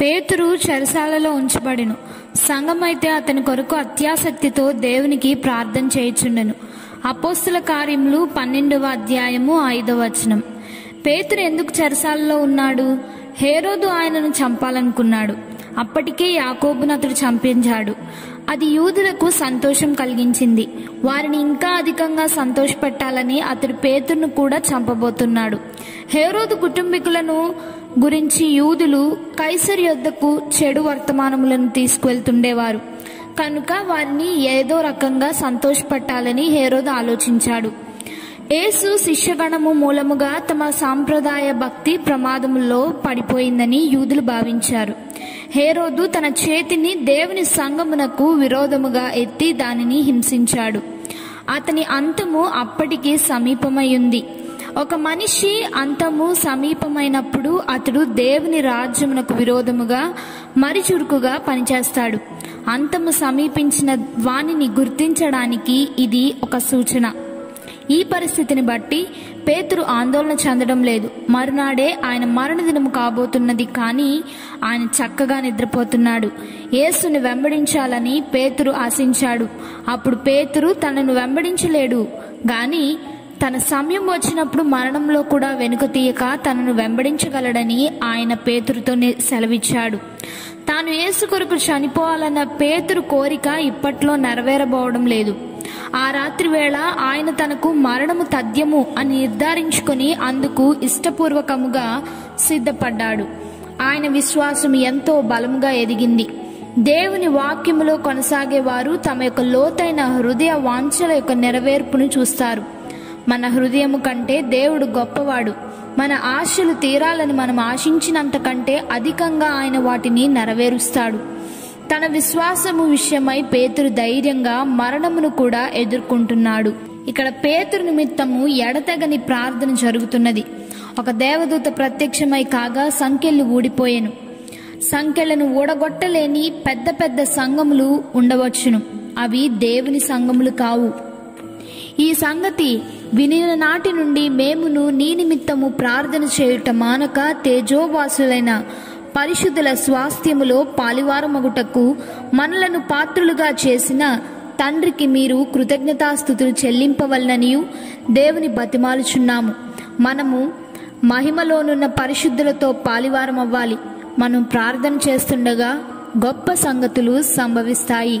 పేతురు చెరసాలలో ఉంచబడెను. అయితే అతని కొరకు అత్యాసక్తితో దేవునికి ప్రార్థన చేయుచుండెను. అపోస్తుల కార్యములు పన్నెండవ అధ్యాయము ఐదవ వచనం. పేతురు ఎందుకు చెరసాలలో ఉన్నాడు? హేరోదు ఆయనను చంపాలనుకున్నాడు. అప్పటికే యాకోబును అతడు చంపించాడు. అది యూదులకు సంతోషం కలిగించింది. వారిని ఇంకా అధికంగా సంతోషపెట్టాలని అతడు పేతురును కూడా చంపబోతున్నాడు. హేరోదు కుటుంబీకులను గురించి యూదులు కైసర్ యొద్దకు చెడు వర్తమానములను తీసుకువెళ్తుండేవారు. కనుక వారిని ఏదో రకంగా సంతోషపెట్టాలని హేరోదు ఆలోచించాడు. యేసు శిష్యగణము మూలముగా తమ సాంప్రదాయ భక్తి ప్రమాదములో పడిపోయిందని యూదులు భావించారు. హేరోదు తన చేతిని దేవుని సంగమునకు విరోధముగా ఎత్తి దానిని హింసించాడు. అతని అంతము అప్పటికి సమీపమైంది. ఒక మనిషి అంతము సమీపమైనప్పుడు అతడు దేవుని రాజ్యమునకు విరోధముగా మరి చురుకుగా పనిచేస్తాడు. అంతము సమీపించిన వానిని గుర్తించడానికి ఇది ఒక సూచన. ఈ పరిస్థితిని బట్టి పేతురు ఆందోళన చెందడం లేదు. మరునాడే ఆయన మరణ దినము కాబోతున్నది కానీ ఆయన చక్కగా నిద్రపోతున్నాడు. యేసుని వెంబడించాలని పేతురు ఆశించాడు. అప్పుడు పేతురు తనను వెంబడించలేడు. గాని తన సమయం వచ్చినప్పుడు మరణంలో కూడా వెనుక తీయక తనను వెంబడించగలడని ఆయన పేతురుతో సెలవిచ్చాడు. తాను యేసు కొరకు చనిపోవాలన్న పేతురు కోరిక ఇప్పట్లో నెరవేరబోవడం లేదు. ఆ రాత్రి వేళ ఆయన తనకు మరణము తథ్యము అని నిర్ధారించుకుని అందుకు ఇష్టపూర్వకముగా సిద్ధపడ్డాడు. ఆయన విశ్వాసం ఎంతో బలముగా ఎదిగింది. దేవుని వాక్యములో కొనసాగేవారు తమ యొక్క లోతైన హృదయ వాంఛల యొక్క నెరవేర్పును చూస్తారు. మన హృదయము కంటే దేవుడు గొప్పవాడు. మన ఆశలు తీరాలని మనం ఆశించినంత కంటే అధికంగా ఆయన వాటిని నెరవేరుస్తాడు. తన విశ్వాసము విషయమై పేతురు ధైర్యంగా మరణమును కూడా ఎదుర్కొంటున్నాడు. ఇక్కడ పేతురు నిమిత్తము ఎడతెగని ప్రార్థన జరుగుతున్నది. ఒక దేవదూత ప్రత్యక్షమై కాగా సంఖ్యలు ఊడిపోయెను. సంఖ్యలను ఊడగొట్టలేని పెద్ద పెద్ద సంఘములు ఉండవచ్చును. అవి దేవుని సంఘములు కావు. ఈ సంగతి వినిన నాటి నుండి మేమును నీ నిమిత్తము ప్రార్థన చేయుట మానక తేజోవాసులైన పరిశుద్ధుల స్వాస్థ్యములో పాలివారమగుటకు మనలను పాత్రులుగా చేసిన తండ్రికి మీరు కృతజ్ఞతాస్థుతులు చెల్లింపవలననియు దేవుని బతిమాలుచున్నాము. మనము మహిమలోనున్న పరిశుద్ధులతో పాలివారం అవ్వాలి మనం ప్రార్థన చేస్తుండగా గొప్ప సంగతులు సంభవిస్తాయి.